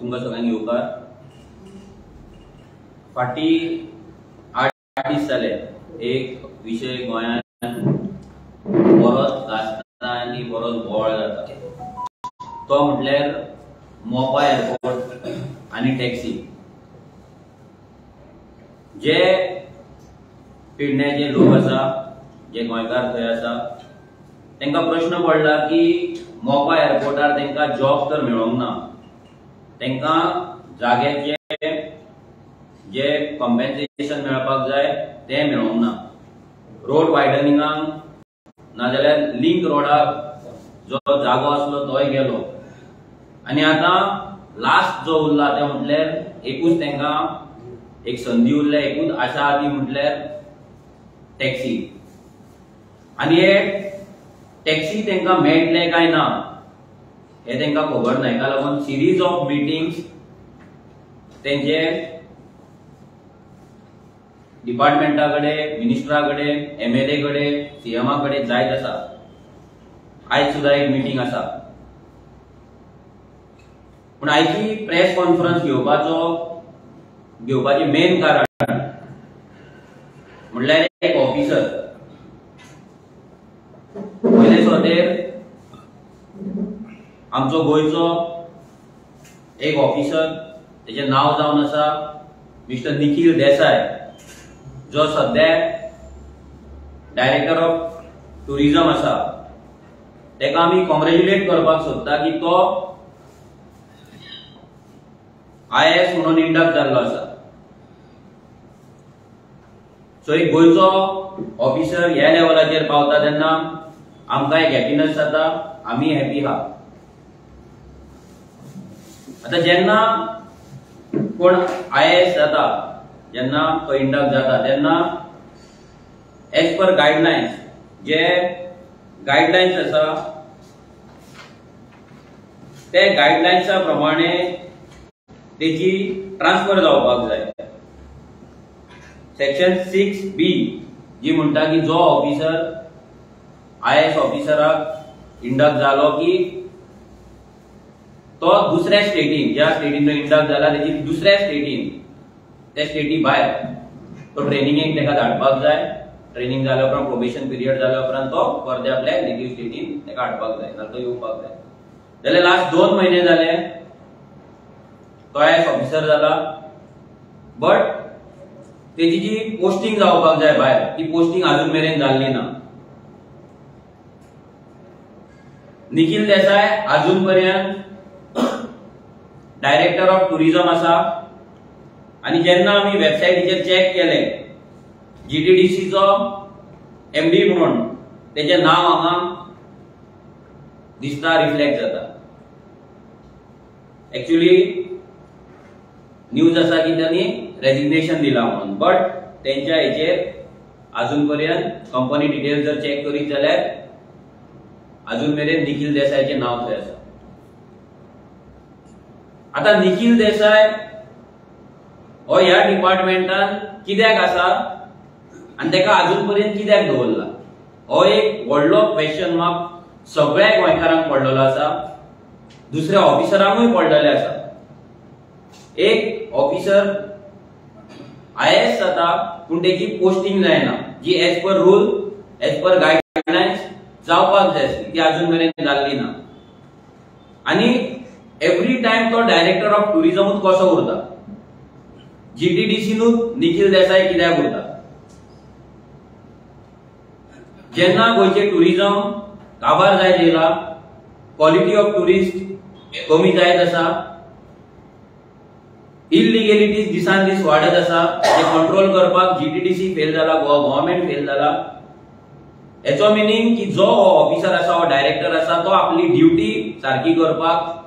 तुमकां सगळ्यांक येवकार फाटी आठ दीस जाले एक विशय गोंयांत बरोच गाजता आनी बरोच बोळ जाता. तो म्हटल्यार मोपा एअरपोर्ट आनी टॅक्सी. जे पेडण्याचे लोक आसा जे गोंयकार थंय आसा तांकां प्रश्न पडला की मोपा एअरपोर्टार तांकां जॉब तर मेळोंक ना। तांकां जाग्याचे जे कॉम्पेन्सेशन मेळपाक जाय तें मेळोंक ना। रोड वायडनिंगाक नाजाल्यार लिंक रोडाक जो जागो आसलो तोय गेलो। आनी आतां लास्ट जो उरला ते म्हटल्यार एकूच तांकां एक संदी उरल्या एकूच आशा आदी ती म्हटल्यार टॅक्सी आनी हे टॅक्सी तांकां मेळटले काय ना? हे तांकां खबर ना हेका लागून? सिरीज ऑफ मिटिंग्स तेंचे डिपार्टमेंटा कडेन मिनिस्टरा कडेन एम एल ए कडेन सीएमा कडेन जायत आसा आयज सुद्धा एक मिटींग आसा पूण आयची प्रेस कॉन्फरन्स घेवपाचो घेवपाचें मेन कारण म्हणल्यार एक ऑफिसर पयले सुवातेर आमचो गोंयचो एक ऑफिसर तेजें नांव जावन आसा मिस्टर निखील देसाय जो सद्या डायरेक्टर ऑफ टुरिजम आसा. ताका आमी कॉंग्रेच्युलेट करपाक सोदता की तो आय एस म्हणून इंडक्ट जाल्लो आसा. सो एक गोंयचो ऑफिसर ह्या लेवलाचेर पावता तेन्ना आमकां एक हॅपिनस जाता आमी हॅपी आहा आतां जेन्ना कोण आय एस जाता जेन्ना तो इंडक्ट जाता तेन्ना एज पर गायडलायन्स जे गायडलायन्स आसा ते गायडलायन्सा प्रमाणे तेची ट्रान्सफर जावपाक जाय. सेक्शन सिक्स बी जी म्हणटा की जो ऑफिसर आय एस ऑफिसराक इंडक्ट जालो की तो दुसऱ्या स्टेटीन ज्या स्टेटीन तो इंडक्ट जाला तेची दुसऱ्या स्टेटीन त्या स्टेटी भायर तो ट्रेनिंगेक तेका धाडपाक जाय. ट्रेनिंग जाल्या उपरांत प्रोबेशन पिरियड जाल्या उपरांत तो परते आपल्या नेटिव्ह स्टेटीन तेका हाडपाक जाय. नाल्यार तो येवपाक जाय. जाल्यार लास्ट दोन म्हयने जाले तो आय एस ऑफिसर जाला बट तेजी जी पोस्टिंग जावपाक जाय भायर ती पोस्टिंग अजून मेरेन जाल्ली ना. निखिल देसाय अजून पर्यंत डायरेक्टर ऑफ टुरिझम आसा आणि जेन्ना आमी वेबसायटीचेर चेक केले जीटीडीसीचो एमडी म्हणून त्याचे नाव हांगा दिसता रिफ्लेक्ट जाता. एक्चुअली न्यूज आसा की त्यांनी रेजिग्नेशन दिला म्हणून. बट त्यांच्या हेचेर अजून पर्यंत कंपनी डिटेल जर चेक करीत जाल्यार अजून मेरेन निखिल देसायचे नाव थंय आसा आता निखिल देसाय हो ह्या डिपार्टमेंटान कित्याक आसा आनी तेका अजून पर्यंत कित्याक दवरला? हो एक व्हडलो क्वेश्चन मार्क सगळ्या गोंयकारांक पडलेलो आसा दुसऱ्या ऑफिसरांकूय पडलेले आसा एक ऑफिसर आय एस जाता पूण तेची पोस्टिंग जायना जी as per rule as per guidelines जावपाक जाय आसली ती अजून मेरेन जाल्ली ना. आनी एवरी टायम तो डायरेक्टर ऑफ टुरिझमूच कसो उरता जीटीडीसीनूच निखिल देसाय कित्याक उरता जेन्ना गोंयचे टुरिझम काबार जायत येयला क्वॉलिटी ऑफ टुरिस्ट कमी जायत आसा इलिगेलिटीज दिसान दीस वाडत आसा हे कंट्रोल करपाक जीटीडीसी फेल जाला गोवा गव्हर्नमेंट फेल जाला हेचो मिनींग की जो हो ऑफिसर आसा हो डायरेक्टर आसा तो आपली ड्युटी सारखी करपाक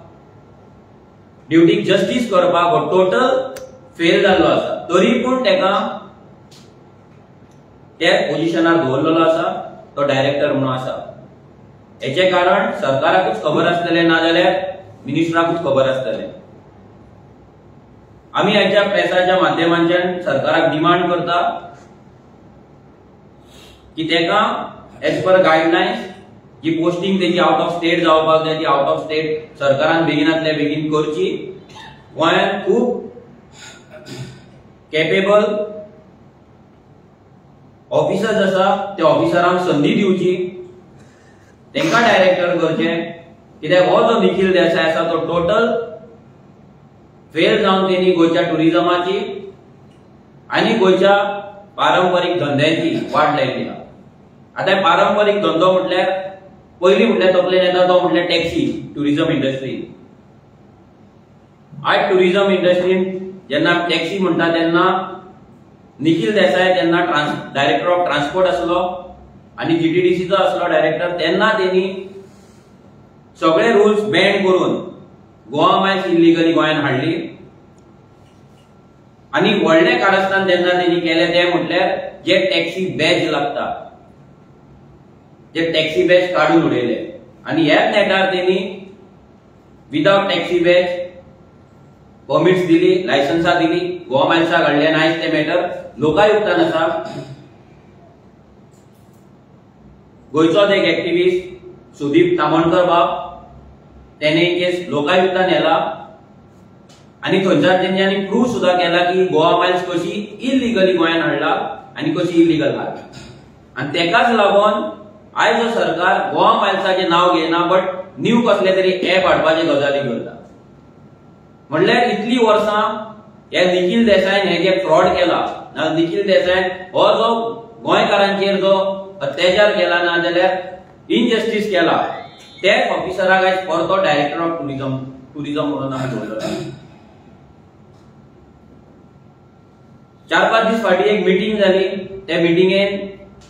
ड्युटीक जस्टीस करपाक हो टोटल फेल जाल्लो आसा. तरी पूण तेका त्या पोझिशनार दवरलेलो आसा. तो डायरेक्टर म्हणून आसा. हेचे कारण सरकाराकूच खबर आसतले नाजाल्यार मिनिस्टराकूच खबर आसतले. आम्ही ह्याच्या प्रेसाच्या माध्यमांच्यान सरकाराक डिमांड करता की तेका एज पर गायडलायन्स जी पोस्टिंग तेजी आउट ऑफ स्टेट जावपाक जाय ती आउट ऑफ स्टेट सरकारान बेगिनातल्या बेगीन करची. गोंयांत खूब कॅपेबल ऑफिसर्स आसा त्या ऑफिसरांक संधी दिवची. तांकां डायरेक्टर करचे. कित्याक हो जो निखील देसाय आसा तो टोटल फेल जावन तेणी गोंयच्या टुरिजमाची आनी गोंयच्या पारंपरीक धंद्यांची वाट लायली. आतां आता पारंपरीक धंदो म्हटल्यार पयलीं म्हटल्यार तकलेन येता तो म्हटल्यार टॅक्सी ट्युरिजम इंडस्ट्री आयज ट्युरिजम इंडस्ट्रीन जेन्ना टॅक्सी म्हणटा तेन्ना निखील देसाय तेन्ना डायरेक्टर ऑफ ट्रान्सपोर्ट आसलो आनी जीटीडीसीचो आसलो डायरेक्टर तेन्ना तेणी सगळे रुल्स बँड करून गोवा मायल्स इलिगली गोंयान हाडली. आनी व्हडलें कारस्थान जेन्ना तेणी केलें तें म्हटल्यार जे टॅक्सी बॅज लागता जे टॅक्सी बॅच काडून उडयले आनी ह्याच नेटार तेणी विदाउट टॅक्सी बॅच परमिट्स दिली लायसन्सां दिली गोवा मायल्साक हाडले नायज ते मॅटर लोकायुक्तान आसा गोंयचोच एक एक्टिविस्ट सुदीप तामणकर बाब त्याने केस लोकायुक्तान येला आणि थंयच्यान तेंच्यांनी प्रूव्ह सुद्धा केला की गोवा मायल्स कशी इलिगली गोंयान हाडला आणि कशी इलिगल हाडला आणि तेकाच लागून आयज सरकार गोवा मायल्साचें नाव घेयना बट न्यू कसले तरी एप हाडपाचे गजाली करता. म्हणल्यार इतली वर्सां हे निखील देसायन हे जे फ्रॉड केला ना निखील देसायन हो जो गोंयकारांचेर जो अत्याचार केला ना जाल्यार इनजस्टीस केला तेच ऑफिसराक आयज परतो डायरेक्टर ऑफ टुरिजम टुरिजम म्हणून आमी दवरला चार पाच दीस फाटी एक मिटींग जाली त्या मिटिंगेन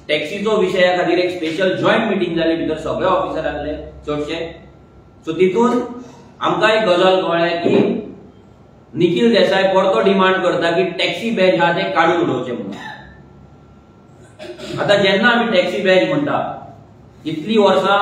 टॅक्सीचो विशया खातीर एक स्पेशल जॉयंट मिटींग जाली भितर सगळे ऑफिसर आसले चडशे. सो तितून आमकां एक गजाल कळ्ळें की निखील देसाय परतो डिमांड करता की टॅक्सी बॅच आहा ते काडून उडोवचे म्हणून. आता जेन्ना आमी टॅक्सी बॅच म्हणटा इतली वर्सां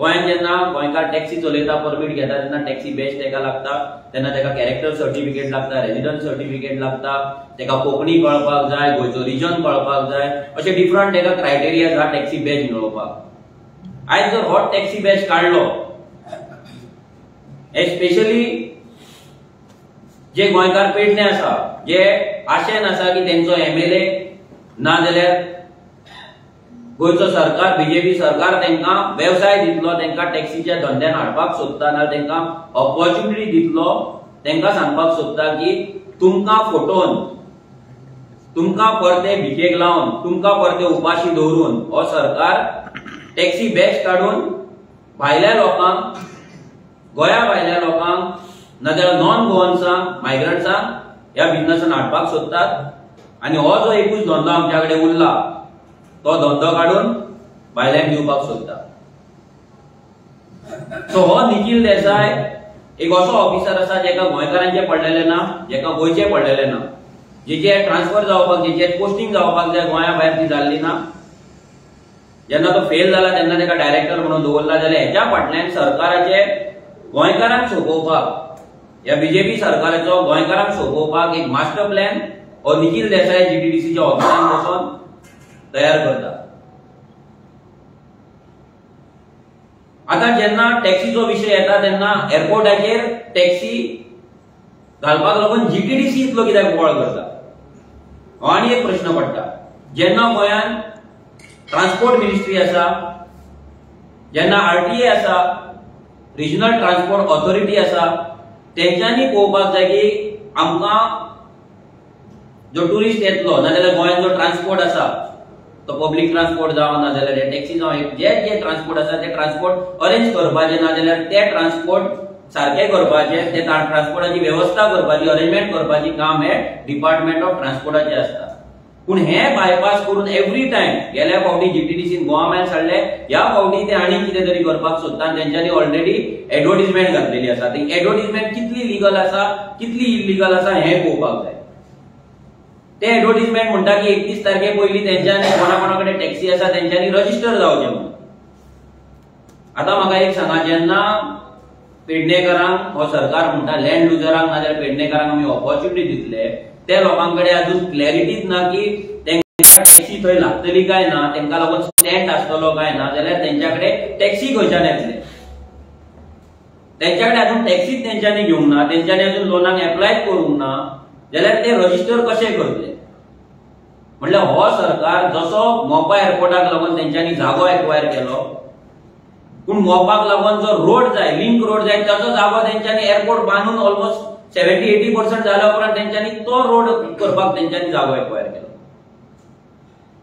गोंयांत जेन्ना गोंयकार टॅक्सी चलयता परमीट घेता तेन्ना टॅक्सी बेस्ट तेका लागता तेन्ना तेका कॅरेक्टर सर्टिफिकेट लागता रेजिडंट सर्टिफिकेट लागता तेका कोंकणी कळपाक जाय गोंयचो रिजन कळपाक जाय अशें डिफरंट तेका क्रायटेरिया आसा टॅक्सी बॅज मेळोवपाक आयज जर हो टॅक्सी बॅज काडलो एस्पेशली जे गोंयकार पेडणे आसा जे आशेन आसा की तेंचो एमएलए ना जाल्यार गोंयचो सरकार बीजेपी सरकार तांकां वेवसाय दितलो तांकां टॅक्सीच्या धंद्यान हाडपाक सोदता ना तांकां ऑपॉर्च्युनिटी दितलो तांकां सांगपाक सोदता की तुमकां फोटोन तुमकां परते भिकेक लावन तुमकां परते उपाशी दवरून हो सरकार टॅक्सी बॅच काडून भायल्या लोकांक गोंया भायल्या लोकांक नाजाल्यार नॉन गोवन्सांक मायग्रंट्सांक ह्या बिझनसान हाडपाक सोदतात. आनी हो जो एकूच धंदो आमच्या कडेन उरला तो धंदो काडून बायलांक दिवपाक सोदता. सो हो निखील देसाय एक असो ऑफिसर आसा जेका गोंयकारांचे पडलेले ना जेका गोंयचे पडलेले ना. जेचे ट्रान्सफर जावपाक जेचे पोस्टिंग जावपाक जाय गोंया भायर ती जाल्ली ना. जेन्ना तो फेल जाला तेन्ना तेका डायरेक्टर म्हणून दवरला जाल्यार हेच्या फाटल्यान सरकाराचे गोंयकारांक सोंपोवपाक ह्या बीजेपी सरकाराचो गोंयकारांक सोंपोवपाक एक मास्टर प्लॅन हो निखील देसाय जीटीडीसीच्या ऑफिसान बसून तयार करतात. आता जेन्ना टॅक्सीचो विशय येता तेन्ना एअरपोर्टाचेर टॅक्सी घालपाक लागून जीटीडीसी इतलो कित्याक बोळ करता हो आनी एक प्रश्न पडटा. जेन्ना गोंयांत ट्रान्सपोर्ट मिनिस्ट्री आसा जेन्ना आरटीए आसा रिजनल ट्रान्सपोर्ट ऑथॉरिटी आसा तेंच्यांनी पळोवपाक जाय की आमकां जो टुरिस्ट येतलो नाजाल्यार गोंयांत जो ट्रान्सपोर्ट आसा तो पब्लीक ट्रान्सपोर्ट जावं नाजाल्यार टॅक्सी जावं जे जे ट्रान्सपोर्ट आसा ते ट्रान्सपोर्ट अरेंज करपाचे नाजाल्यार ते ट्रान्सपोर्ट सारखे करपाचे ते ट्रान्सपोर्टाची वेवस्था करपाची अरेंजमेंट करपाची काम हे डिपार्टमेंट ऑफ ट्रान्सपोर्टाचे आसता पूण हे बायपास करून एवरी टायम गेल्या फावटी जीटीडीसीन गोवा मायल्स हाडले ह्या फावटी ते आनी कितें तरी करपाक सोदता आनी तेंच्यांनी ऑलरेडी एडवर्टीजमेंट घातलेली आसा ती एडवर्टीजमेंट कितली लिगल आसा कितली इलिगल आसा हें पळोवपाक जाय ते एडवर्टिजमेंट म्हणटा की एकतीस तारखे पयलीं तेंच्यांनी कोणा कोणा कडेन टॅक्सी आसा तेंच्यांनी रजिस्टर जावचें म्हणून. आतां म्हाका एक सांगा जेन्ना पेडणेकरांक हो सरकार म्हणटा लँड लुजरांक नाजाल्यार पेडणेकरांक आमी ऑपॉर्च्युनिटी दितले त्या लोकांकडे अजून क्लॅरिटीच ना की तेंका टॅक्सी थंय लागतली काय ना त्यांना लागून स्टँड आसतलो काय ना जाल्यार त्यांच्याकडे टॅक्सी खंयच्यान येतले त्यांच्याकडे अजून टॅक्सीच तेंच्यांनी घेवंक ना तेंच्यांनी अजून लोनाक एप्लाय करूंक ना जाल्यार ते रजिस्टर कशे करतले म्हणल्यार हो सरकार जसो मोपा एअरपोर्टाक लागून तेंच्यांनी जागो एक्वायर केलो पूण मोपाक लागून जो रोड जाय लिंक रोड जाय ताचो जागो तेंच्यांनी एअरपोर्ट बांदून ऑलमोस्ट सेव्हन्टी एटी पर्सेंट जाल्या उपरांत तेंच्यांनी तो रोड करपाक तेंच्यांनी जागो एक्वायर केलो.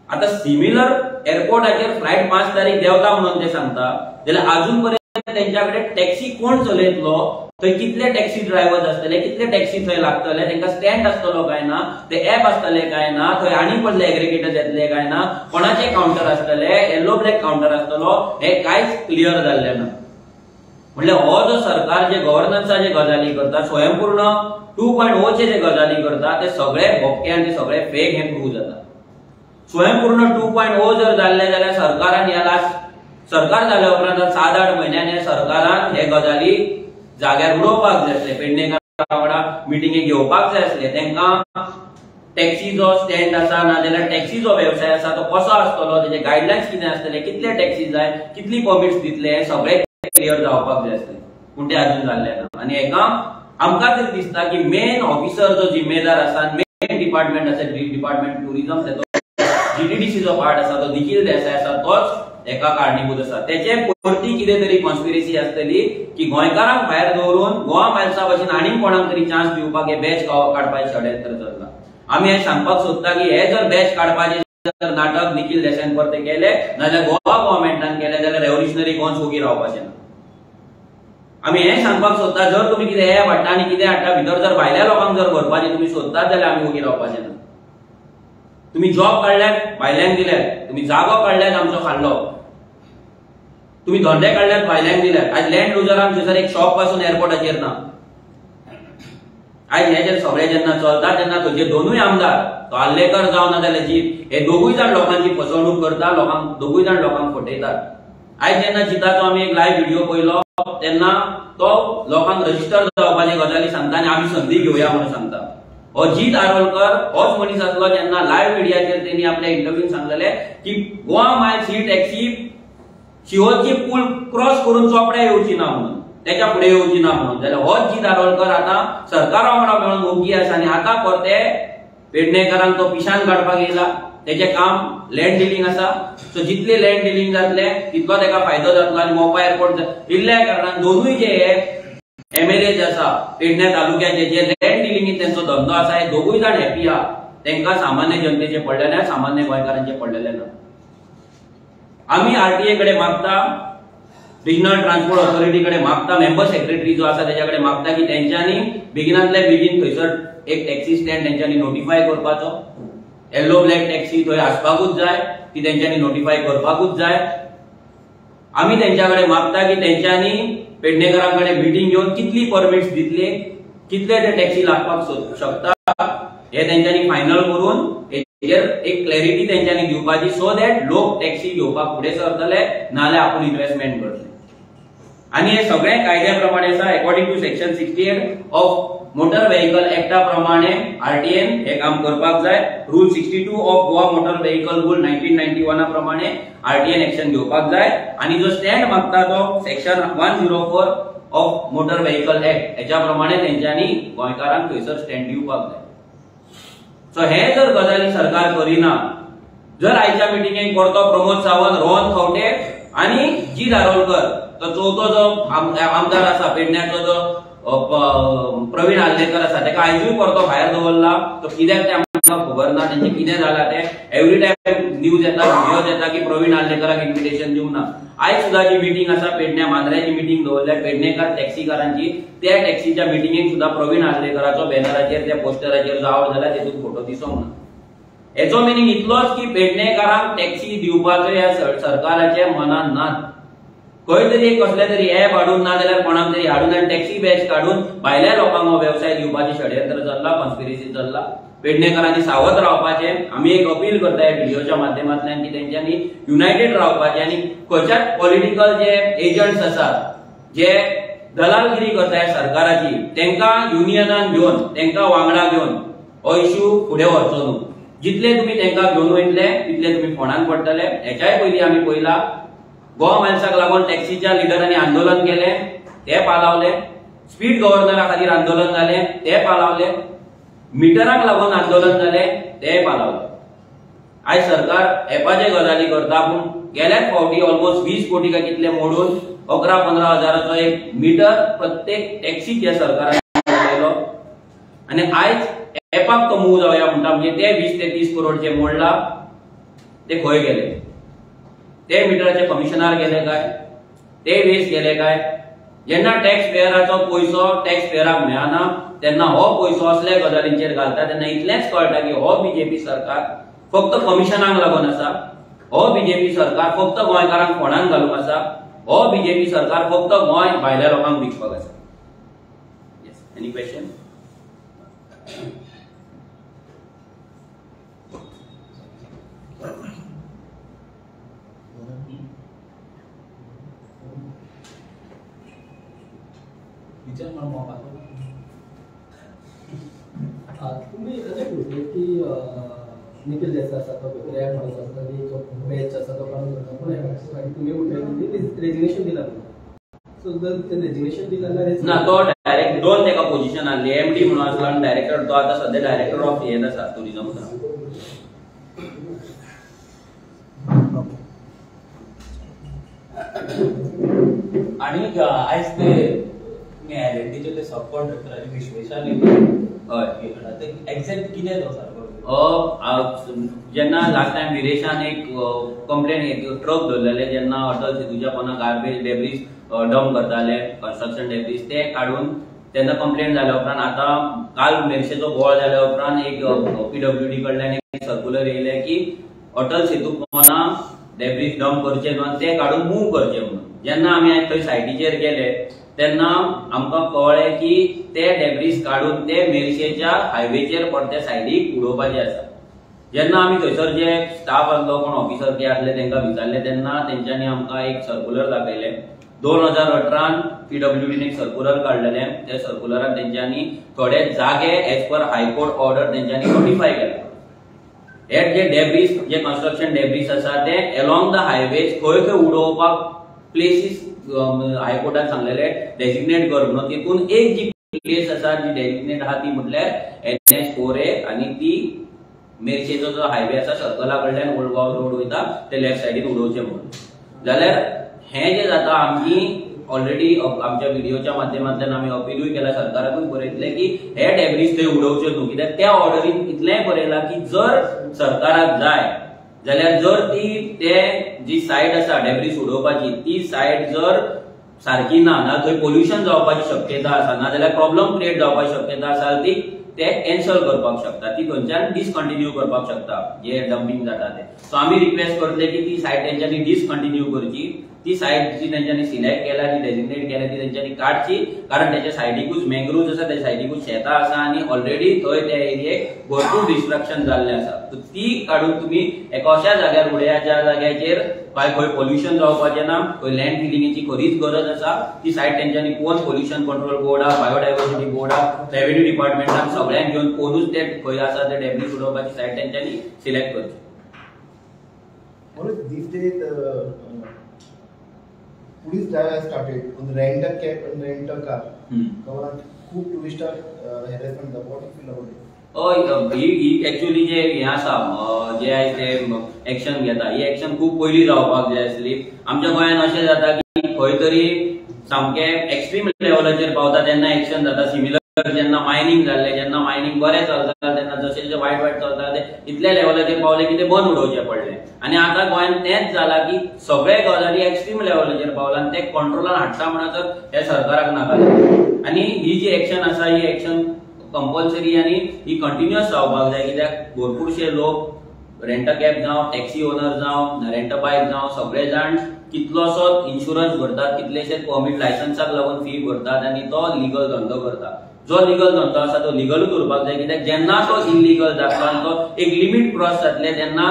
आता सिमिलर एअरपोर्टाचेर फ्लायट पांच तारीख देवता म्हणून ते सांगता जाल्यार अजून पर्यंत त्यांच्याकडे टॅक्सी कोण चलयतलो थंय कितले टॅक्सी ड्रायव्हर्स आसतले कितले टॅक्सी थंय लागतले तांकां स्टँड आसतलो काय ना ते ऍप आसतले काय ना थंय आनी कसले एग्रिगेटर्स येतले काय ना कोणाचे काउंटर आसतले येलो ब्लॅक काउंटर आसतलो हे कांयच क्लियर जाल्लें ना. म्हणल्यार हो जो सरकार जे गव्हर्नन्साचे गजाली करता स्वयंपूर्ण टू पॉयंट ओचे जे गजाली करता oh ते सगळे भोपके आनी ते सगळे फेक हे प्रूव्ह जाता स्वयंपूर्ण टू पॉयंट ओ जर जाल्ले जाल्यार सरकारान ह्या लास्ट सरकार जाल्या उपरांत सात आठ म्हयन्यान हे सरकारान हे गजाली जाग्यार उडोवपाक जाय आसले पेडणेकर वांगडा मिटिंगेक घेवपाक जाय आसले तांकां टॅक्सीचो स्टँड आसा नाजाल्यार टॅक्सीचो वेवसाय आसा तो कसो आसतलो तेजे गायडलायन्स कितें आसतले कितले टॅक्सी जाय कितली पर्मिट्स दितले हे सगळे क्लियर जावपाक जाय आसले पूण ते अजून जाल्ले ना. आनी हेका आमकां तरी दिसता की मेन ऑफिसर जो जिम्मेदार आसा मेन डिपार्टमेंट आसा डिपार्टमेंट टुरिझम जो पार्ट आसा तो निखील देसाय आसा तोच एका कारणीभूत आसा तेचे परती कितें तरी कॉन्स्पिरसी आसतली की गोंयकारांक भायर दवरून गोवा मायल्सा भाशेन आनीक कोणाक तरी चान्स दिवपाक हे बॅच काडपाचें षडयंत्र चल्ला आमी हे सांगपाक सोदता की हे जर बॅच काडपाचें जर नाटक निखील देशान परते केले नाजाल्यार गोवा गव्हर्मेंटान केले जाल्यार रेव्होल्युशनरी गोंच उगी रावपाचें? ना आमी हें सांगपाक सोदता जर तुमी कितें हे हाडटा आनी कितें हाडटा भितर जर भायल्या लोकांक जर भरपाचें तुमी सोदतात जाल्यार आमी उगी रावपाचें ना. तुम्ही जॉब काढल्यात भायल्यांक दिल्यात तुम्ही जागो काढल्यात आमचो खाल्लो. तुम्ही धंदे काढल्यात भायल्यांक दिल्यात. आज लँड लुजरांक थंयसर एक शॉपपासून एअरपोर्टाचेर ना. आयज हे जे सगळे जेन्ना चलता तेन्ना थंयचे दोनूय आमदार तो आल्लेकर जावं ना जाल्यार जीत हे दोगूय जाण लोकांची फसवणूक करता लोकांक दोगूय जाण लोकांक फटयतात आयज जेन्ना जिताचो आमी एक लायव्ह व्हिडिओ पयलो तेन्ना तो लोकांक रजिस्टर जावपाचे गजाली सांगता आनी आमी संदी घेवया म्हणून सांगता. हो जीत आरोलकर होच मनीस आसलो जेन्ना लायव्ह मिडियाचेर तेणी आपल्या इंटरव्ह्यून सांगलेले की गोवा माय सीट टॅक्सी शिवोची पूल क्रॉस करून चोपड्या येवची ना म्हणून. त्याच्या पुढे येवची ना म्हणून. जाल्यार होच जी दारोलकर आता सरकारा वांगडा मेळून ओगी आसा आनी आतां परते पेडणेकरांक तो पिशान काडपाक येयला तेजे काम लँड डिलिंग आसा सो जितले लँड डिलिंग जातले तितलो तेका फायदो जातलो आनी मोपा एअरपोर्ट इल्ल्या कारणान दोनूय जे एमएलए जे आसा पेडणे तालुक्याचे जे लँड डिलींग त्यांचो धंदो आसा हे दोगूय जाण हॅपी आहा त्यांना सामान्य जनतेचे पडलेले सामान्य गोंयकारांचे पडलेले ना आम्ही आरटीए कडे मागता रिजनल ट्रान्सपोर्ट ऑथॉरिटी कडे मागता मेंबर सेक्रेटरी जो आसा त्याच्याकडे मागता की त्यांच्यानी बेगिनातल्या बेगीन थंयसर एक टॅक्सी स्टँड त्यांच्यानी नोटिफाय करपाचो. येल्लो ब्लॅक टॅक्सी थंय आसपाकूच जाय ती त्यांच्यानी नोटिफाय करपाकूच जाय. आम्ही त्यांच्याकडे मागता की त्यांच्यानी पेडणेकरांकडे मिटींग घेऊन कितली परमिट्स दितले कितले ते टॅक्सी लागपाक शकता हे त्यांच्यानी फायनल करून एक क्लॅरिटी त्यांच्यानी दिवपाची सो दॅट लोक टॅक्सी घेवपाक फुडें सरतले नाजाल्यार आपूण इन्व्हेस्टमेंट करतले आणि हे सगळे कायद्या प्रमाणे आसा according to section sixty eight of motor vehicle एक्टा प्रमाणे आरटीएन हे काम करपाक जाय. Rule sixty two of Goa motor vehicle rule nineteen ninety वना प्रमाणे आरटीएन एक्शन घेवपाक जाय. आणि जो स्टँड मागता तो section one zero four of motor vehicle act हेच्या प्रमाणे तेंच्यांनी गोंयकारांक थंयसर स्टँड दिवपाक जाय. सो हे जर गजाली सरकार करिना जर आयच्या मिटिंगेक परतो प्रमोद सावंत रोहन खवटे आणि जी दारोलकर तो चवथो जो आमदार आसा पेडण्याचो जो प्रवीण आल्लेकर आसा तेका आयजूय परतो भायर दवरला. तो कित्याक ते आमकां खबर ना तेंचे कितें जालां ते एवरी टायम न्यूज येता व्हिडिओज येता की प्रवीण आल्लेकराक इन्व्हिटेशन दिवना ना. आयज सुद्धा जी मिटिंग आसा पेडण्या मांद्र्याची मिटिंग दवरल्या पेडणेकार टॅक्सीकारांची त्या टॅक्सीच्या मिटिंगेक सुद्धा प्रवीण आल्लेकराचो बॅनराचेर त्या पोस्टराचेर जो आवड जाला तेतून फोटो दिसोंक ना. हेचो मिनींग इतलोच की पेडणेकारांक टॅक्सी दिवपाचो ह्या सरकाराचे मनान नात. खंय तरी एक कसले तरी ऍप हाडून ना जाल्यार कोणाक तरी हाडून आनी टॅक्सी बॅच काडून भायल्या लोकांक हो वेवसाय दिवपाचे षडयंत्र चल्ला कॉन्स्पिरसी चल्ला. पेडणेकरांनी सावध रावपाचे. आमी एक अपील करता ह्या व्हिडिओच्या माध्यमांतल्यान की तेंच्यांनी युनायटेड रावपाचे. आनी खंयच्याच पॉलिटिकल जे एजंट्स आसात जे दलालगिरी करता सरकाराची तांकां युनियनान घेवन तांकां वांगडा घेवन हो इश्यू फुडें व्हरचो न्हू. जितले तुम्ही तांकां घेवन वयतले तितले तुम्ही फोंडान पडटले हेच्याय पयलीं आमी पयला गोवा लागून टॅक्सीच्या लिडरांनी आंदोलन केलें ते पालावले. स्पीड गव्हर्नरा खातीर आंदोलन जालें ते पालावले. मिटराक लागून आंदोलन जालें ते पालावले. आयज सरकार एपाचे गजाली करता पूण गेल्याच फावटी ऑलमोस्ट वीस कोटी काय कितले मोडून अकरा पंधरा हजाराचो एक मिटर प्रत्येक टॅक्सीच्या सरकारान केलो आणि आयज एपाक तो मूव जावया म्हणटा म्हणजे ते वीस ते तीस करोडचे मोडला ते खंय गेले. ते मिटराचे कमिशनार गेले काय? ते वेस्ट गेले काय? जेन्ना टॅक्स पेयराचो पयसो टॅक्स पेयराक मेळना. तेन्ना हो पयसो असल्या गजालींचेर घालता तेन्ना इतलेंच कळटा की हो बीजेपी सरकार फक्त कमिशनाक लागून आसा हो बीजेपी सरकार फक्त गोंयकारांक फोंडान घालूंक आसा हो बीजेपी सरकार फक्त गोंय भायल्या लोकांक विकपाक आसा एनी क्वेश्चन मौका दो. आ, तुम्ही कशें पळयलें की निखील देसाय आसा तो रॅप म्हणून आसा जो मॅच आसा तो काडून करता पूण आनी तुमी म्हटलें की रेजिग्नेशन दिला म्हणून सो जर ते रेजिग्नेशन दिला जाल्यार ना तो डायरेक्ट दोन तेका पोझिशन आसली एमडी म्हणून आसलो आनी डायरेक्टर तो आतां सध्या डायरेक्टर ऑफ हेन आसा टुरिझम आणि आयज ते तुम्ही आयडेंटिटीचे ते सब कॉन्ट्रॅक्टरांनी विश्वेशान हय. एक्झॅक्ट कितें तो सारको जेन्ना लास्ट टाइम विरेशान एक कंप्लेन ट्रक धरलेले जेन्ना अटल सेतूच्या पोना गार्बेज डेब्रीज डंप करताले कन्स्ट्रक्शन डेब्रीज ते काडून तेन्ना कंप्लेन जाल्या उपरांत. आतां काल मेरशेचो बोळ जाल्या उपरांत एक पीडब्ल्यूडी कडल्यान एक सर्क्युलर येयले की अटल सेतू पोना डेब्रीज डंप करचे न्हू आनी ते काडून मूव करचे म्हणून. जेन्ना आमी थंय सायटीचेर गेले तेन्ना आमकां कळ्ळें की ते डेब्रीज काडून ते मेर्शेच्या हायवेचेर परते सायडीक उडोवपाचे आसा. जेन्ना आमी थंयसर जे स्टाफ आसलो कोण ऑफिसर ते आसले तांकां विचारले तेन्ना तेंच्यांनी आमकां एक सर्क्युलर दाखयलें. दोन हजार अठरान पीडब्ल्यूडीन एक सर्क्युलर काडलेलें त्या सर्क्युलरान तेंच्यांनी थोडे जागे as per high court order तेंच्यांनी नोटिफाय केला. हे जे डेब्रीज जे कन्स्ट्रक्शन डेब्रीज आसा ते एलोंग द हायवेज खंय खंय उडोवपाक प्लेसीस हायकोर्टान सांगलेले डेजिग्नेट कर म्हणून. तितून एक जी प्लेस आसा जी डेजिग्नेट आहा ती म्हटल्यार एन एच फोर ए आणि ती मेरशेचो जो हायवे आसा सर्कला कडल्यान ओल्ड गोवा रोड वयता ते लेफ्ट सायडीन उडोवचे म्हणून. जाल्यार हे जे जाता आमची ऑलरेडी आमच्या व्हिडिओच्या माध्यमांतल्यान आमी अपीलूय केला सरकाराकूय बरयतले की हे डेब्रीज थंय उडोवचे न्हू कित्याक त्या ऑर्डरीन इतलेंय बरयलां की जर सरकाराक जाय जाल्यार जर ती ते जी सायट आसा डेब्रीज उडोवपाची ती सायट जर सारकी ना ना थंय पोल्युशन जावपाची शक्यता आसा ना जाल्यार प्रॉब्लम क्रिएट जावपाची शक्यता आसा ती ते कॅन्सल करपाक शकता. ती थंयच्यान डिसकंटिन्यू करपाक शकता. जे डंपिंग जाता ते. सो आमी रिक्वेस्ट करतले की ती सायट तेंच्यांनी डिसकंटिन्यू करची. ती सायट जी तेंच्यांनी सिलेक्ट केल्या जी डेजिग्नेट केल्या ती तेंच्यांनी काडची कारण त्याच्या सायडीकूच मँग्रोव्ज आसा त्या सायडीकूच शेतां आसा आनी ऑलरेडी थंय त्या एरियेक भरपूर डिस्ट्रक्शन जाल्लें आसा ती काडून तुमी एका अशा जाग्यार उडया ज्या जाग्याचेर काय खंय पोल्युशन जावपाचें ना खंय लँड फिलिंगेची खरीच गरज आसा ती सायट तेंच्यांनी कोण पोल्युशन कंट्रोल बोर्ड आहा बायोडायवर्सिटी बोर्ड आहा रेव्हेन्यू डिपार्टमेंटान सगळ्यांक घेवन कोणूच ते खंय आसा ते डेब्रीज उडोवपाची सायट तेंच्यांनी सिलेक्ट करची. Police drive has started on rent a cab and rent a car. Hmm. गावात खूप टुरिस्टांक हॅरेसमेंट जाता वॉट फील अबाउट इट हय ही ही एक्चुअली जे हे आसा अ, जे आयज ते एक्शन घेता ही एक्शन खूप पयलीं जावपाक जाय आसली आमच्या गोंयान अशें जाता की खंय तरी सामके एक्स्ट्रीम लेवलाचेर पावता तेन्ना एक्शन जाता सिमिलर जेन्ना मायनिंग जाल्ले जेन्ना मायनिंग बरें चलता तेन्ना जशें जशें वायट वायट चलता ते इतल्या लेवलाचेर पावले की ते बंद उडोवचें पडले. आनी आतां गोंयांत तेंच जालां की सगळे गजाली एक्स्ट्रीम लेवलाचेर पावला आनी ते कंट्रोलान हाडटा तर हे सरकाराक नाका आनी ही जी एक्शन आसा ही एक्शन कंपल्सरी आनी ही कंटिन्युअस जावपाक जाय. कित्याक? भरपूरशे लोक रेंट कॅब जावं टॅक्सी ओनर जावं रेंट बायक जावं सगळे जाण कितलोसोच इन्शुरन्स भरतात कितलेशेच परमीट लायसन्साक लागून फी भरतात आनी तो लिगल धंदो करता जो लिगल धंदो आसा तो लिगलूच उरपाक जाय कित्याक जेन्ना तो इलिगल जातलो आनी तो एक लिमीट क्रॉस जातले तेन्ना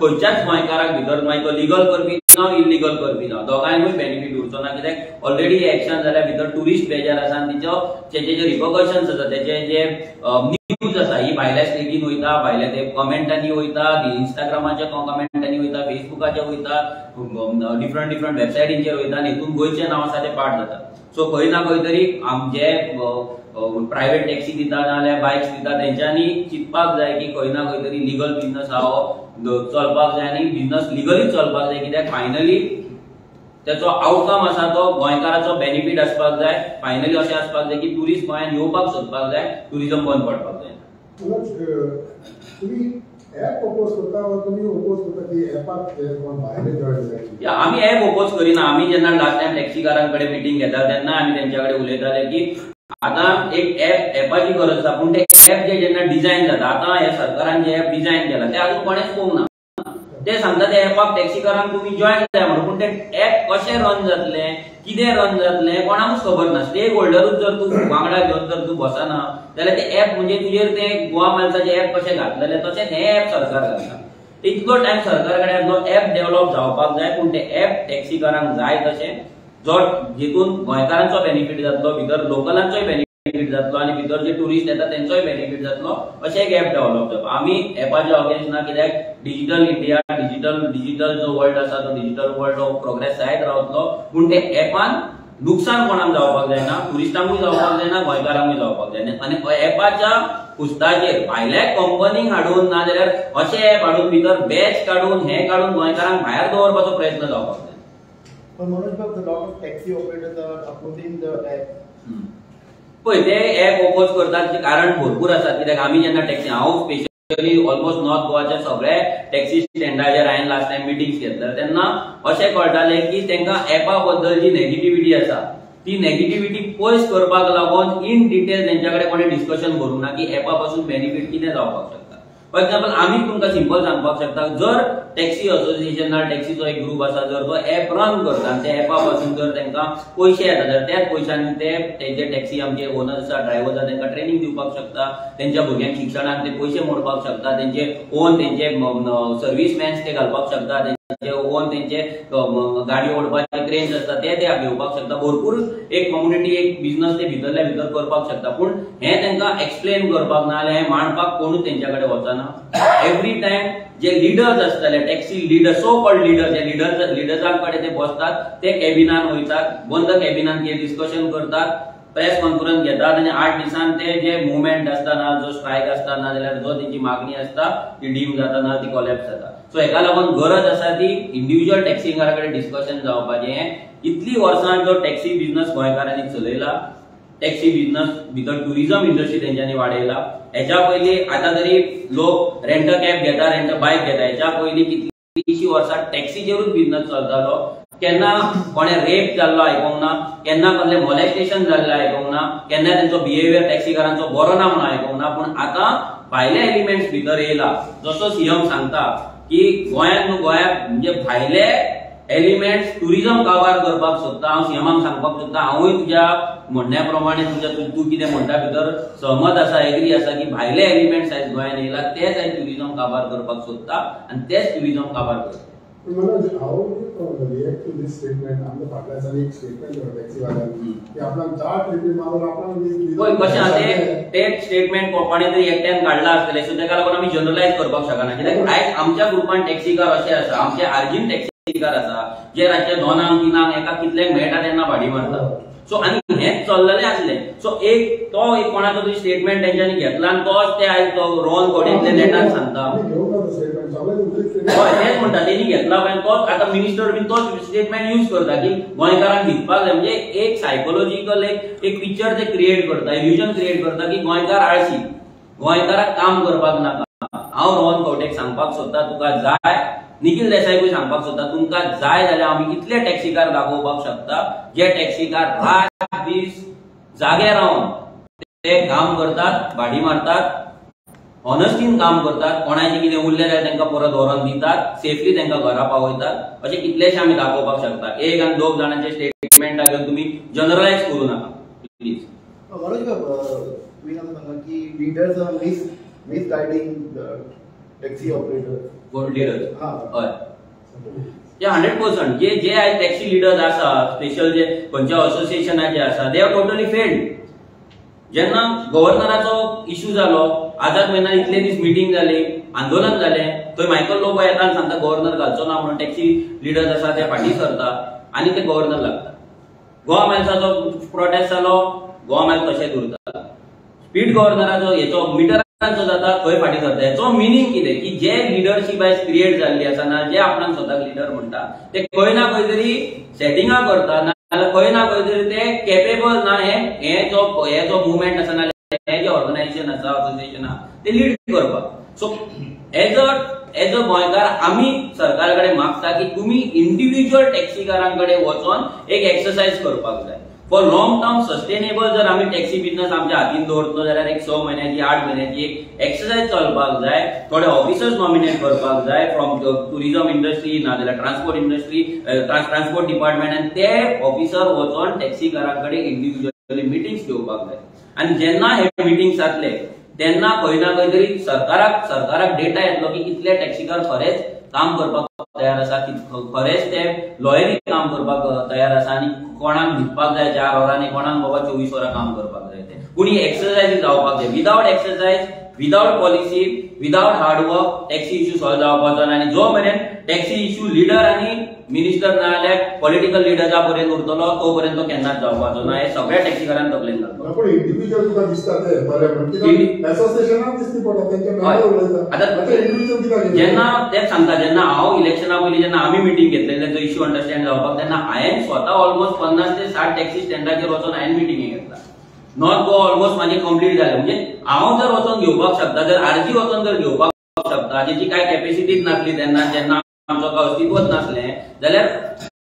खंयच्याच गोंयकाराक भितर मागीर तो लिगल करपी जावं इलिगल करपी जावं दोगांयकूय बेनिफीट उरचो ना कित्याक ऑलरेडी एक्शन जाल्या भितर टुरिस्ट प्लेजर आसा आनी तिचो तेचे जे रिपकशन्स आसा तेचे जे न्यूज आसा ही भायल्या स्टेटीन वयता भायल्या भायले ते कमेंटांनी वयता इंस्टाग्रामाच्या कमेंटांनी वयता फेसबुकाचेर वयता डिफरंट डिफरंट वेबसायटींचेर वयता आनी हितून गोंयचें नांव आसा तें पाठ जाता. सो खंय ना खंय तरी आमचे प्रायव्हेट टॅक्सी दिता नाजाल्यार बायक्स दिता तेंच्यांनी चिंतपाक जाय की खंय ना खंय तरी लिगल बिझनस हा चलपाक जाय आनी बिझनस लिगलीच चलपाक जाय कित्याक फायनली त्याचो आउटकम आसा तो गोंयकाराचो बेनिफीट आसपाक जाय. फायनली अशें आसपाक जाय की टुरिस्ट गोंयांत येवपाक सोदपाक जाय ट्युरिजम बंद पडपाक जाय. मनोज अ, तुम्ही ऍप ओपोज करता वा तुम्ही ओपोज करता की ऍपाक ते कोण भायले जॉईन जाय या, आमी ऍप ओपोज करिना. आमी जेन्ना लास्ट टायम टॅक्सीकारांकडे मिटींग घेता तेन्ना आमी तेंच्या कडेन उलयताले की आतां एक ऍप ऍपाची गरज आसा पूण ते ऍप जे जेन्ना डिझायन जाता आतां हे सरकारान जे ऍप डिझायन केला ते अजून कोणेच पळोवंक ना. ते सांगता ते टॅक्सी टॅक्सीकारांक तुम्ही जॉईन जाय म्हणून. पूण ते ऍप कशें रन जातले कितें रन जातले कोणाकूच खबर ना स्टेक होल्डरूच जर तूं वांगडा घेवन जर तूं बसना जाल्यार ते ऍप म्हणजे तुजेर ते गोवा मायल्साचे ऍप कशें घातलेले तशेंच हे ऍप सरकार घालता इतको टायम सरकार कडेन जो ऍप डेव्हलप जावपाक जाय पूण ते ऍप टॅक्सीकारांक जाय तशें जो जितून गोंयकारांचो बेनिफीट जातलो भितर लोकलांचोय बेनिफीट जातलो आनी भितर जे टुरिस्ट येता तेंचोय बेनिफीट जातलो अशें एक डेव्हलप जावपा आमी एपाचे अगेन्स्ट ना कित्याक? डिजिटल इंडिया डिजिटल डिजिटल जो वर्ल्ड आसा तो डिजिटल वर्ल्ड हो प्रोग्रेस जायत रावतलो. पूण ते एपान नुकसान कोणाक जावपाक जायना टुरिस्टांकूय जावपाक जायना गोंयकारांकूय जावपाक जायना. आनी एपाच्या पुस्ताचेर भायल्या कंपनीक हाडून ना जाल्यार अशे एप हाडून भितर बॅच काडून हे काडून गोंयकारांक भायर दवरपाचो प्रयत्न जावपाक जाय. But Manoj, lot of taxi operators are the app. पळय ते ऍप ओपोज करतात कारण भरपूर आसा कित्याक आमी जेन्ना टॅक्सी हांव स्पेशली ऑलमोस्ट नॉर्थ गोवाच्या सगळे टॅक्सी स्टँडाचेर हांवें लास्ट टायम मिटिंग्स घेतले तेन्ना अशें कळटालें की तांकां एपा बद्दल जी नेगेटिव्हिटी आसा ती नेगेटिव्हिटी पयस करपाक लागून इन डिटेल तेंच्या कडेन कोणें डिस्कशन करूंक ना की एपा पासून बेनिफीट कितें जावपाक शकता. फॉर एक्झाम्पल आमी तुमकां सिंपल सांगपाक शकता जर टॅक्सी असोसिएशन टॅक्सीचो एक ग्रुप आसा जर तो एप रन करता त्या एपा पासून जर तांकां पयशे येता जाल्यार त्याच पयशांनी ते तेंचे टॅक्सी आमचे ओनर आसा ड्रायव्हर आसा तांकां ट्रेनिंग दिवपाक शकता तेंच्या भुरग्यांक शिक्षणाक ते पयशे मोडपाक शकता तेंचे ओन तेंचे सर्व्हिस मॅन्स ते घालपाक शकता जे ओन तेंचे गाडी ओडपाचे क्रेन्स आसता ते ते घेवपाक शकता. भरपूर एक कम्युनिटी एक बिझनेस ते भितरल्या भितर करपाक शकता. पूण हे तांकां एक्सप्लेन करपाक ना जाल्यार हे मांडपाक कोणूच तेंच्या कडेन वचना एवरी टायम जे लिडर्स आसताले taxi leader so called leader जे लिडर लिडरांकडे ते बसतात ते कॅबिनान वयतात बंद कॅबिनान डिस्कशन करतात प्रेस कॉन्फरन्स घेतात आनी आठ दिसान ते जे मुवमेंट असताना जो स्ट्रायक आसता ना जाल्यार जो तेची मागणी आसता ती डीम जाता ना ती कॉलेप्स जाता सो हेका लागून गरज आसा ती इंडिव्हिज्युअल टॅक्सीकारा कडेन डिस्कशन जावपाचें इतली वर्सां जो टॅक्सी बिझनेस गोंयकारांनी चलयला टॅक्सी बिझनेस भितर टुरिझम इंडस्ट्री तेंच्यांनी वाडयला हेच्या पयलीं आतां तरी लोक रेंट कॅब घेता रेंट बायक घेता. हेच्या पयलीं कितलींशीं वर्सां टॅक्सीचेरूच बिझनेस चलतालो केन्ना कोणे रेप जाल्लो आयकूंक ना केन्ना कसलें मॉलेस्टेशन जाल्लें आयकूंक ना केन्ना तेंचो बिहेवियर टॅक्सीकारांचो बरो ना म्हणून आयकूंक ना. पूण आतां भायले एलिमेंट्स भितर येयला. जसो सीएम सांगता की गोंयांत न्हू गोंयांत म्हणजे भायले एलिमेंट्स टुरिझम काबार करपाक सोदता. हांव सीएमाक सांगपाक सोदता. हांवूय तुज्या म्हणण्या प्रमाणे तुज्या तूं तूं कितें म्हणटा भितर सहमत आसा एग्री आसा की भायले एलिमेंट्स आयज गोंयांत येयला तेच आयज ट्युरिझम काबार करपाक सोदता आनी तेच ट्युरिझम काबार करता. Manoj how react to this statement आमच्या फाटल्या दिसांनी एक स्टेटमेंट टॅक्सी वाल्यांनी की आपल्याक चार ट्रिपी मारून आपल्याक पळय कशें आहा ते? स्टेटमेंट कोणाने तरी एकट्यान काडला आसतले सो तेका लागून आमी जनरलायज करपाक शकना. कित्याक आयज आमच्या ग्रुपान टॅक्सीकार अशे आसा. आमचे आर्जीन आसा जे रातचे दोनांक तिनांक एका कितल्यांक मेळटा तेन्ना भाडी मारता सो आनी हेंच चल्लेलें आसलें सो एक तो एक कोणाचो तरी स्टेटमेंट तेंच्यांनी घेतला आनी तोच ते आयज तो कोडेंतले सांगता. घेऊन स्टेटमेंट हय तेच म्हणटा तेणी घेतला पण तोच आतां मिनिस्टर बीन तोच स्टेटमेंट यूज़ करता की गोंयकारांक दिवपाक जाय. म्हणजे एक सायकोलॉजिकल एक एक पिक्चर ते क्रिएट करता. इल्युजन क्रिएट करता की गोंयकार आळशी. गोंयकाराक काम करपाक नाका. हांव रोहन कवटेक सांगपाक सोदता तुका जाय. निखिल देसायकूय सांगपाक सोदता तुमकां जाय जाल्यार आमी इतले टॅक्सीकार दाखोवपाक शकता जे टॅक्सीकार रात दीस जागे रावन ते काम करतात भाडी मारतात ऑनेस्टीन काम करतात कोणाचें कितें उरलें जाल्यार तांकां परत व्हरोन दितात सेफली तांकां घरा पावयतात अशें कितलेशे आमी दाखोवपाक शकता. एक आनी दोग जाणांचे स्टेटमेंट घेवन तुमी जनरलायज करूं नाका प्लीज मनोज सांगा की leaders miss taxi operator gold leader हा. हय. ते हंड्रेड पर्संट जे जे आयज टॅक्सी लिडर्स आसा स्पेशल जे खंयच्या असोसिएशनाचे आसा दे आर टोटली फेल्ड जेन्ना गव्हर्नराचो इश्यू जालो आझाद मैदान इतले दीस मिटींग जाली आंदोलन जालें थंय मायकल लोबो येता आनी सांगता गव्हर्नर घालचो ना म्हणून टॅक्सी लिडर्स आसा ते फाटीं सरता आनी ते गव्हर्नर लागता गोवा मायल्साचो प्रोटेस्ट जालो गोवा मायल तशेंच उरता स्पीड गव्हर्नराचो हेचो मिटरांचो जाता थंय फाटीं सरता हेचो मिनींग कितें की जे लिडरशीप आयज क्रिएट जाल्ली आसा ना जे आपणाक स्वताक लिडर म्हणटा ते खंय ना खंय तरी सेटिंगां करता नाजाल्यार खंय ना खंय तरी ते केपेबल ना हे हे जो हे जो मुवमेंट आसा नाल्यार हे जे ऑर्गनायझेशन आसा असोसिएशन आसा ते लीड करपाक so as a as a गोंयकार आमी सरकारा कडेन मागता की तुमी इंडिव्हिज्युअल टॅक्सीकारां कडेन वचोन एक एक्सरसाइज करपाक जाय. फॉर लॉंग टर्म सस्टेनेबल जर आमी टॅक्सी बिझनेस आमच्या हातीन दवरतलो जाल्यार एक स म्हयन्याची आठ म्हयन्याची एक एक्सरसाइज चलपाक जाय थोडे ऑफिसर्स नॉमिनेट करपाक जाय फ्रॉम टुरिझम इंडस्ट्री नाजाल्यार ट्रान्सपोर्ट इंडस्ट्री ट्रान्सपोर्ट डिपार्टमेंट ते ऑफिसर वचोन टॅक्सीकारांकडे इंडिव्हिज्युअली मिटिंग्स घेवपाक जाय. आनी जेन्ना हे मिटिंग्स जातले तेन्ना खंय ना खंय तरी सरकाराक सरकाराक डेटा येतलो की कितले टॅक्सीकार खरेच काम करपाक तयार आसा की खरेंच ते लॉयरी काम करपाक तयार आसा आनी कोणाक न्हिदपाक जाय चार वरांनी कोणाक बाबा चोवीस वरां काम करपाक जाय ते. पूण ही जावपाक जाय. Without exercise without policy without hard work taxi issue solve जावपाचो ना आनी जो मेरेन टॅक्सी इश्यू लिडर आनी मिनिस्टर ना जाल्यार पॉलिटिकल लिडर्सा पर्यंत उरतलो तो पर्यंत तो केन्नाच जावपाचो ना. हे सगळ्या टॅक्सीकारांक तकलेन घालपाक ते? जेन्ना तेच सांगता जेन्ना हांव इलेक्शना पयलीं जेन्ना आमी मिटींग घेतलेले जो इश्यू अंडरस्टँड जावपाक तेन्ना हांवें स्वता ऑलमोस्ट पन्नास ते साठ टॅक्सी स्टँडाचेर वचून हांवें मिटींग घेतला. नॉर्थ गोवा ऑलमोस्ट म्हाजी कंप्लीट जालें म्हणजे हांव जर वचून घेवपाक शकता जर आरजी वचून जर घेवपाक शकता जेची काय कॅपेसिटीच नासली तेन्ना जेन्ना आमचो अस्तित्वच नासलें. जाल्यार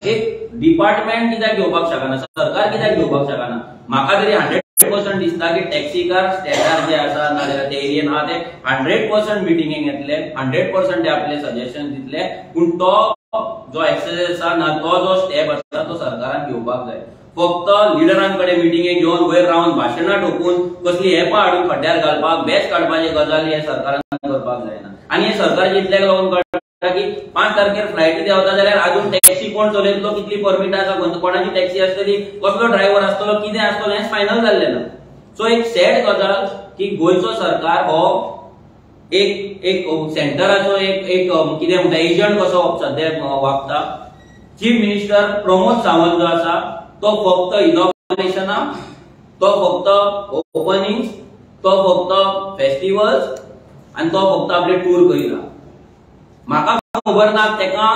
एक डिपार्टमेंट कित्याक घेवपाक शकना? सरकार कित्याक घेवपाक शकना? म्हाका तरी हंड्रेड पर्संट दिसता की टॅक्सीकार स्टँडार जे आसा नाजाल्यार ते एरियन आहा ते हंड्रेड पर्संट मिटिंगेक येतले हंड्रेड पर्संट ते आपले सजेशन दितले पूण तो जो एक्सरसाइज आसा ना तो जो स्टेप आसा तो सरकारान घेवपाक जाय. फक्त लिडरांकडे मिटिंगे घेवन वयर रावन भाशणां ठोकून कसली एपां हाडून खड्ड्यार घालपाक बॅच काडपाची गजाली हे सरकारान करपाक जायना. आनी हे सरकार जितल्याक लागून की पांच तारखेर फ्लायटी देंवता जाल्यार आजून टॅक्सी कोण चलयतलो कितली परमिट आसा कोणाची टॅक्सी आसतली कसलो ड्रायव्हर आसतलो कितें आसतलो हें फायनल जाल्लें ना सो एक सॅड गजाल की गोंयचो सरकार हो एक एक सेंटराचो एक एक कितें म्हणटा एजंट कसो सध्या वागता. चीफ मिनिस्टर प्रमोद सावंत जो आसा तो फक्त इनॉग्रेशना तो फक्त ओपनिंग तो फक्त फेस्टिवल्स आनी तो फक्त आपले टूर करिना. म्हाका खबर ना तेका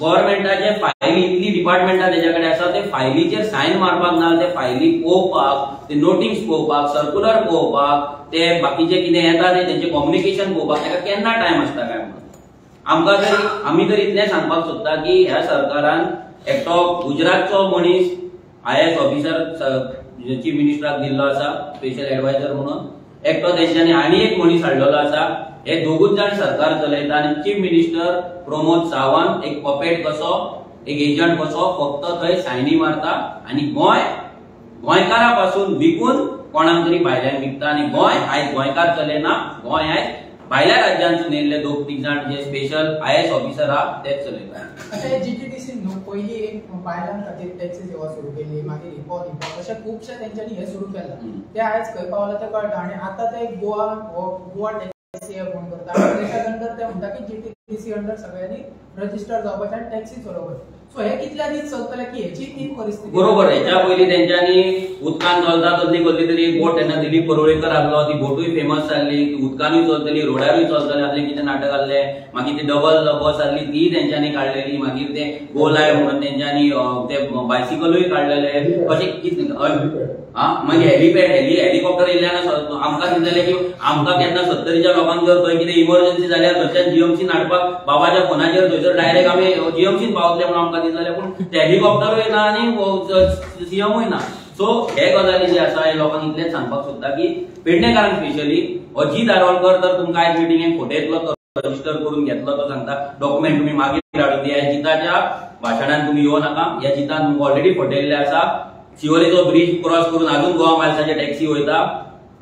गव्हर्मेंटाचे फायली इतली डिपार्टमेंटा तेच्या कडेन आसा ते फायलीचेर सायन मारपाक ना ते फायली पळोवपाक ते नोटीस पळोवपाक सर्कुलर पळोवपाक ते बाकीचे कितें येता ते तेंचे कम्युनिकेशन पळोवपाक तेका केन्ना टायम आसता काय म्हणून? आमकां तरी आमी तर इतलें सांगपाक सोदता की ह्या सरकारान एकटो गुजरातचो मनीस आय एस ऑफिसर चीफ मिनिस्टराक दिल्लो आसा स्पेशल एडवायझर म्हणून एकटो तेंच्यांनी आनी एक मनीस हाडलेलो आसा हे दोगूच जाण सरकार चलयता आनी चीफ मिनिस्टर प्रमोद सावंत एक पपेट कसो एक एजंट कसो फक्त थंय सायनी मारता आनी गोंय गोंयकारा पासून विकून कोणाक तरी भायल्यान विकता आनी गोंय आयज गोंयकार चलयना गोंय आयज भायल्या राज्यांतसून येयल्ले दोग तीग जाण जे स्पेशल आय एस ऑफिसर आहा तेच चलयता जीटीडीसी न्हू पयलीं एक बायलां खातीर टॅक्सी सेवा सुरू केली मागीर अशे खुबशे तेंच्यांनी हे सुरू केला. ते आयज खंय पावला ते कळटा. आनी आतां ते गोवा गोवा टॅक्सी म्हणून करता ते म्हणटा की जीटीडीसी अंडर सगळ्यांनी रजिस्टर जावपाचें आनी टॅक्सी चलोवपाची सो हे कितल्या दीस चलतले की हेची तीन परिस्थिती बरोबर हेच्या पयलीं तेंच्यांनी उदकान चलता तसली कसली तरी बोट तेन्ना दिलीप परोळेकर आहलो ती बोटूय फेमस जाल्ली उदकानूय चलतली रोडारूय चलतले. असले कितें नाटक आहले मागीर ती डबल बस आहली ती तेंच्यांनी काडलेली मागीर ते गोलाय म्हणून तेंच्यांनी ते बायसिकलूय काडलेले अशें कितें हा? मागीर हेलिपॅड हेली हेलिकॉप्टर येयल्यान आमकां दिसलें की आमकां केन्ना सत्तरीच्या लोकांक जर थंय कितें इमर्जन्सी जाल्यार थंयच्यान जीएमसीन हाडपाक बाबाच्या फोनाचेर थंयसर डायरेक्ट आमी जीएमसीन पावतले म्हणून आमकां जाल्यार पूण ते हेलिकॉप्टरूय ना आनी सीएमूय ना सो हे गजाली जे आसा हे लोकांक इतलेंच सांगपाक सोदता की पेडणेकारांक स्पेशली अजीत आरोलकर तर तुमकां आयज मिटिंगेक फोटयतलो तो रजिस्टर करून घेतलो तो सांगता डॉक्युमेंट तुमी मागीर धाडून दिया जिताच्या भाशणान तुमी येवं नाका. ह्या जितान तुमकां ऑलरेडी फटयल्लें आसा. शिवोलेचो ब्रिज क्रॉस करून अजून गोवा मायल्साचे टॅक्सी वयता.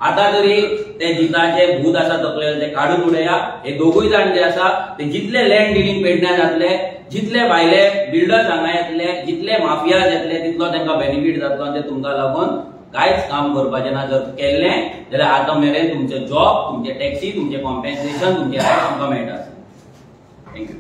आता तरी ते जिताचे भूत आसा तकलेले ते काढून उडया. हे दोगूय जाण जे आसा. ते जितले लँड डिलींग पेडण्या जातले जितले भायले बिल्डर्स हांगा येतले जितले माफियाज येतले तितलो तांकां बेनिफीट जातलो आनी ते तुमकां लागून कांयच काम करपाचें ना. जर केल्लें जाल्यार आतां मेरेन तुमचो जॉब तुमचे टॅक्सी तुमचे कॉम्पेन्सेशन तुमचे रायट तुमकां मेळटा. थँक्यू